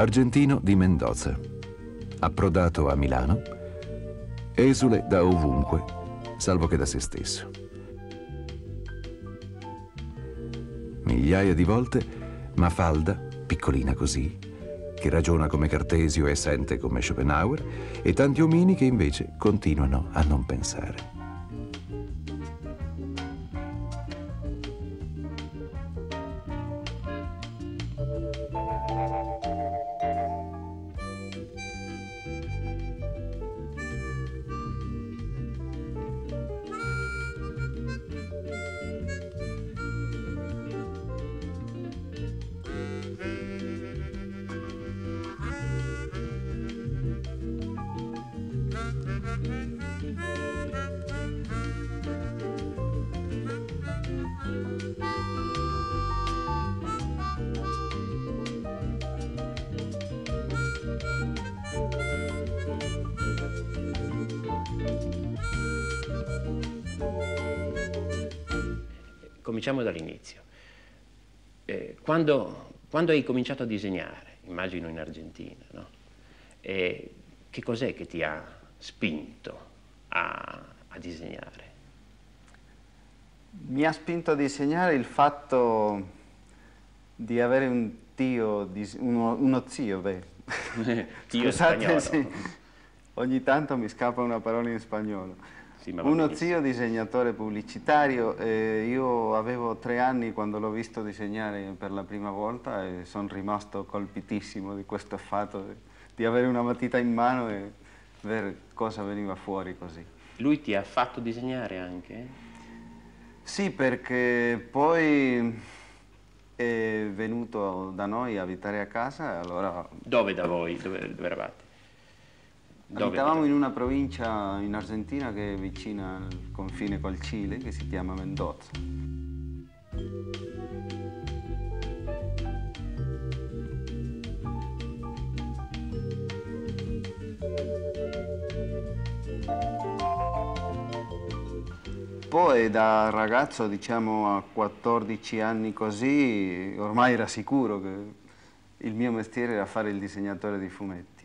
Argentino di Mendoza, approdato a Milano, esule da ovunque, salvo che da se stesso. Migliaia di volte Mafalda, piccolina così, che ragiona come Cartesio e sente come Schopenhauer, e tanti omini che invece continuano a non pensare. Cominciamo dall'inizio. Eh, quando, quando, hai cominciato a disegnare, immagino in Argentina, no? eh, che cos'è che ti ha spinto a, a, disegnare? Mi ha spinto a disegnare il fatto di avere un tio, uno, uno zio, beh. tio Scusate, sì, ogni tanto mi scappa una parola in spagnolo sì, Uno zio disegnatore pubblicitario, eh, io avevo tre anni quando l'ho visto disegnare per la prima volta e sono rimasto colpitissimo di questo fatto di, di avere una matita in mano e vedere cosa veniva fuori così. Lui ti ha fatto disegnare anche? Sì, perché poi è venuto da noi a abitare a casa allora... Dove da voi? Dove, dove eravate? Abitavamo in una provincia in Argentina che è vicina al confine col Cile, che si chiama Mendoza. Poi da ragazzo, diciamo a 14 anni così, ormai era sicuro che il mio mestiere era fare il disegnatore di fumetti.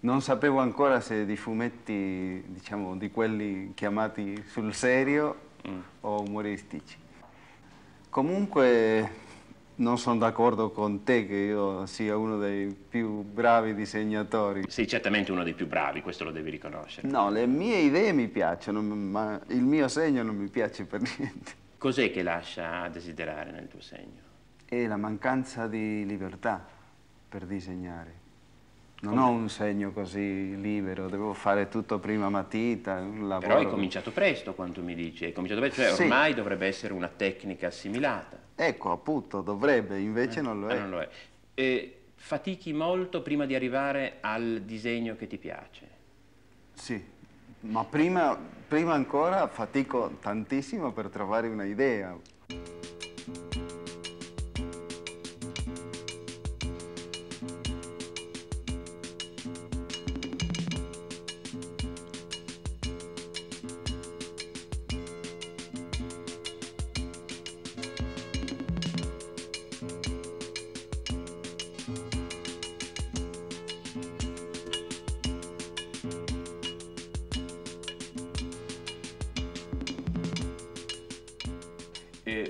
Non sapevo ancora se di fumetti, diciamo, di quelli chiamati sul serio mm. o umoristici. Comunque non sono d'accordo con te che io sia uno dei più bravi disegnatori. Sì, certamente uno dei più bravi, questo lo devi riconoscere. No, le mie idee mi piacciono, ma il mio segno non mi piace per niente. Cos'è che lascia a desiderare nel tuo segno? È la mancanza di libertà per disegnare. Non ho un segno così libero, devo fare tutto prima matita, lavoro. Però hai cominciato presto, quanto mi dici, hai cominciato presto, cioè sì. ormai dovrebbe essere una tecnica assimilata. Ecco, appunto, dovrebbe, invece eh, non lo è. Non lo è. E fatichi molto prima di arrivare al disegno che ti piace? Sì, ma prima, prima ancora fatico tantissimo per trovare un'idea.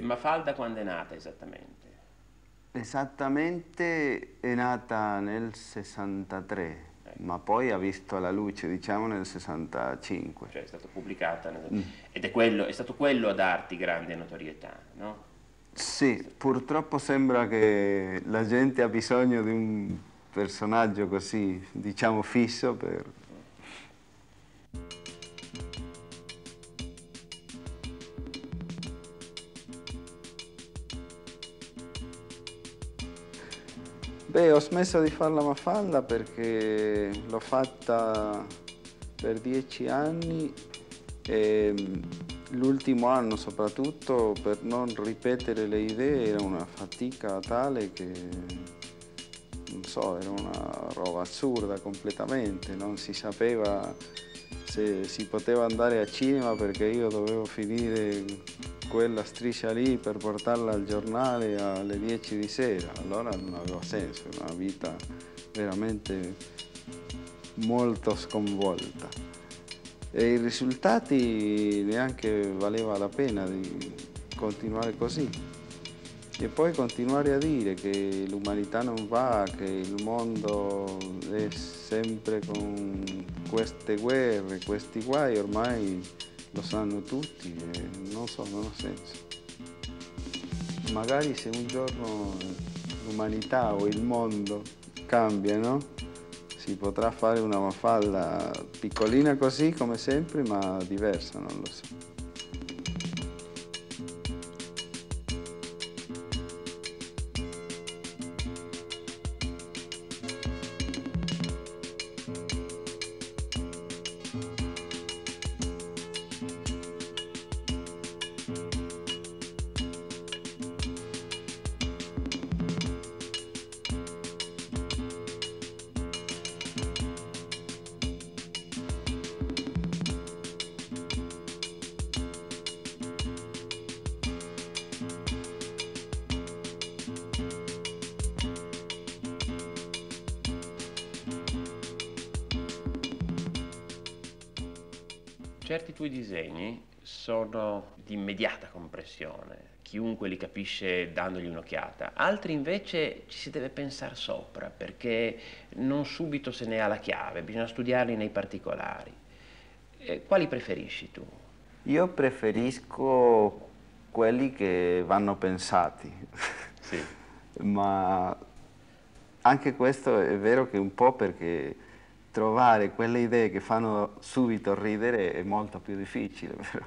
Mafalda quando è nata esattamente? Esattamente è nata nel 63, eh. ma poi ha visto la luce, diciamo, nel 65. Cioè è stata pubblicata, nel... mm. ed è, quello, è, stato quello a darti grande notorietà, no? Sì, purtroppo sembra che la gente ha bisogno di un personaggio così, diciamo, fisso per Beh, ho smesso di fare la mafalda perché l'ho fatta per dieci anni e mm, l'ultimo anno soprattutto per non ripetere le idee era una fatica tale che non so, era una roba assurda completamente, non si sapeva se si poteva andare a cinema perché io dovevo finire quella striscia lì per portarla al giornale alle 10 di sera, allora non aveva senso, una vita veramente molto sconvolta. E i risultati neanche valeva la pena di continuare così. E poi continuare a dire che l'umanità non va, che il mondo è sempre con queste guerre, questi guai, ormai lo sanno tutti e non so, non ha senso. Magari se un giorno l'umanità o il mondo cambiano, si potrà fare una mafalda piccolina così come sempre, ma diversa, non lo so. Certi tuoi disegni sono di immediata compressione, chiunque li capisce dandogli un'occhiata, altri invece ci si deve pensare sopra perché non subito se ne ha la chiave, bisogna studiarli nei particolari. Eh, quali preferisci tu? Io preferisco quelli che vanno pensati, Sì. ma anche questo è vero che un po' perché trovare quelle idee che fanno subito ridere è molto più difficile, però.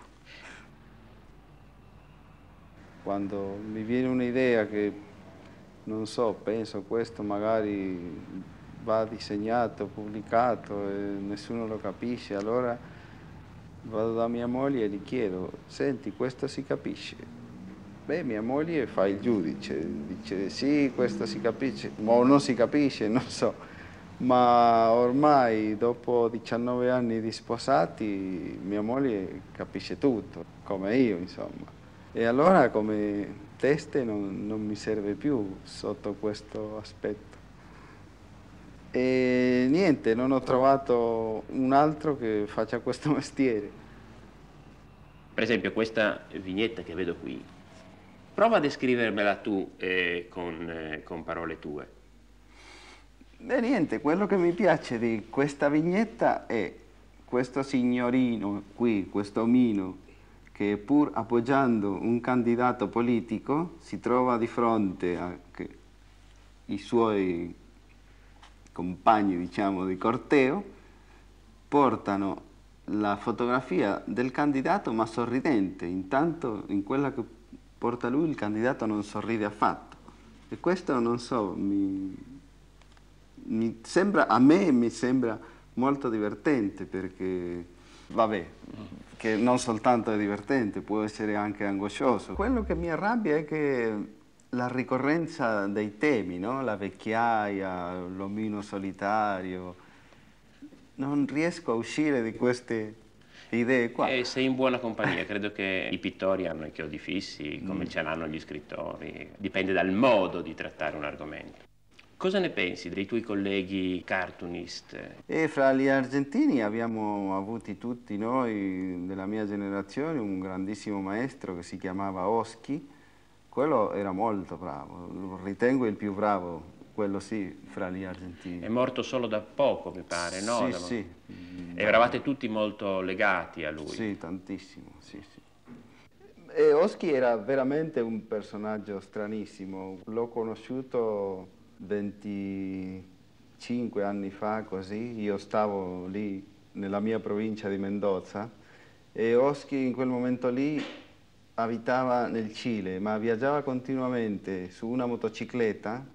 Quando mi viene un'idea che, non so, penso questo magari va disegnato, pubblicato e nessuno lo capisce, allora vado da mia moglie e gli chiedo, senti, questo si capisce? Beh, mia moglie fa il giudice, dice sì, questo si capisce, o non si capisce, non so ma ormai dopo 19 anni di sposati mia moglie capisce tutto, come io insomma. E allora come teste non, non mi serve più sotto questo aspetto. E niente, non ho trovato un altro che faccia questo mestiere. Per esempio questa vignetta che vedo qui, prova a descrivermela tu eh, con, eh, con parole tue. Beh, niente, quello che mi piace di questa vignetta è questo signorino qui, questo omino, che pur appoggiando un candidato politico si trova di fronte ai suoi compagni, diciamo, di corteo, portano la fotografia del candidato ma sorridente, intanto in quella che porta lui il candidato non sorride affatto. E questo, non so, mi, sembra, a me mi sembra molto divertente perché, vabbè, che non soltanto è divertente, può essere anche angoscioso. Quello che mi arrabbia è che la ricorrenza dei temi, no? la vecchiaia, l'omino solitario, non riesco a uscire di queste idee qua. E sei in buona compagnia, credo che i pittori hanno i chiodi fissi, come mm. ce l'hanno gli scrittori, dipende dal modo di trattare un argomento. Cosa ne pensi dei tuoi colleghi cartoonist? E fra gli argentini abbiamo avuti tutti noi della mia generazione un grandissimo maestro che si chiamava Oschi. Quello era molto bravo, lo ritengo il più bravo, quello sì, fra gli argentini. È morto solo da poco, mi pare, no? Sì, da... sì. E eravate tutti molto legati a lui? Sì, tantissimo, sì, sì. E Oschi era veramente un personaggio stranissimo. L'ho conosciuto 25 anni fa così, io stavo lì nella mia provincia di Mendoza e Oschi in quel momento lì abitava nel Cile, ma viaggiava continuamente su una motocicletta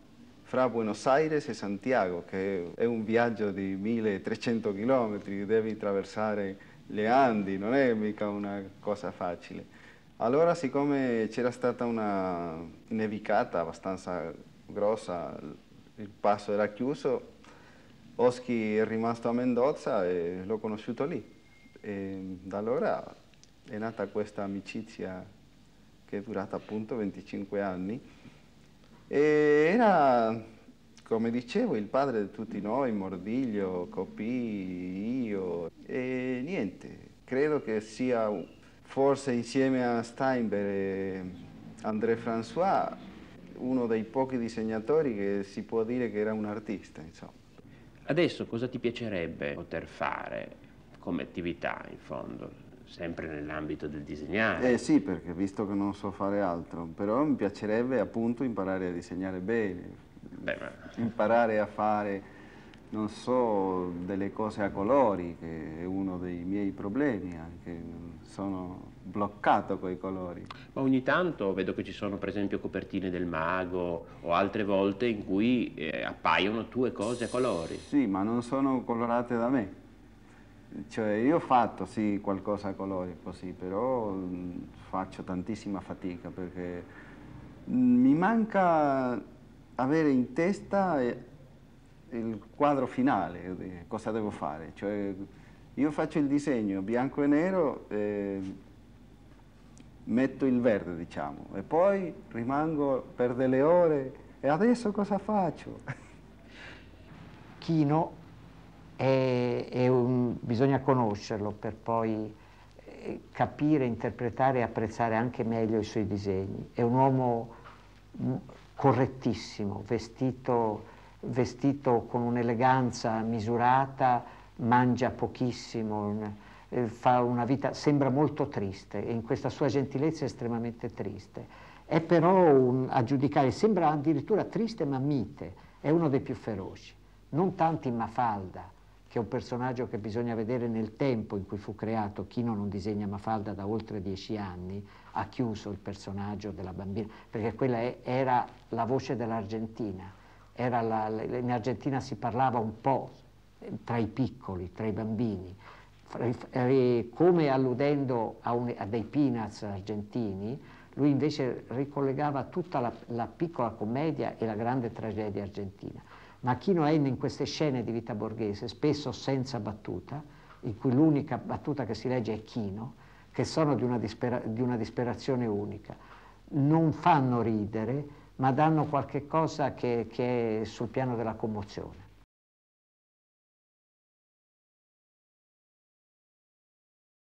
fra Buenos Aires e Santiago, che è un viaggio di 1300 km, devi attraversare le Andi, non è mica una cosa facile. Allora, siccome c'era stata una nevicata abbastanza grossa, il passo era chiuso, Oschi è rimasto a Mendoza e l'ho conosciuto lì. E da allora è nata questa amicizia che è durata appunto 25 anni. E era, come dicevo, il padre di tutti noi, Mordiglio, Copì, io. E niente, credo che sia forse insieme a Steinberg e André François uno dei pochi disegnatori che si può dire che era un artista, insomma. Adesso cosa ti piacerebbe poter fare come attività, in fondo? Sempre nell'ambito del disegnare? Eh sì, perché visto che non so fare altro, però mi piacerebbe appunto imparare a disegnare bene, Beh, ma... imparare a fare, non so, delle cose a colori, che è uno dei miei problemi anche sono bloccato con i colori. Ma ogni tanto vedo che ci sono per esempio copertine del mago o altre volte in cui eh, appaiono tue cose a colori. Sì, ma non sono colorate da me. Cioè io ho fatto sì qualcosa a colori così, però mh, mm, faccio tantissima fatica perché mh, mm, mi manca avere in testa eh, il quadro finale, cosa devo fare. Cioè, io faccio il disegno bianco e nero, eh, metto il verde diciamo, e poi rimango per delle ore e adesso cosa faccio? Chino è, è un, bisogna conoscerlo per poi eh, capire, interpretare e apprezzare anche meglio i suoi disegni. È un uomo mm, correttissimo, vestito, vestito con un'eleganza misurata, mangia pochissimo, eh, fa una vita, sembra molto triste e in questa sua gentilezza è estremamente triste. È però, un, a giudicare, sembra addirittura triste ma mite, è uno dei più feroci. Non tanto in Mafalda, che è un personaggio che bisogna vedere nel tempo in cui fu creato. Chi non disegna Mafalda da oltre dieci anni ha chiuso il personaggio della bambina, perché quella è, era la voce dell'Argentina. In Argentina si parlava un po' tra i piccoli, tra i bambini, come alludendo a, un, a dei peanuts argentini, lui invece ricollegava tutta la, la, piccola commedia e la grande tragedia argentina. Macchino è in queste scene di vita borghese, spesso senza battuta, in cui l'unica battuta che si legge è chino, che sono di una, dispera, di una disperazione unica. Non fanno ridere, ma danno qualche cosa che, che è sul piano della commozione.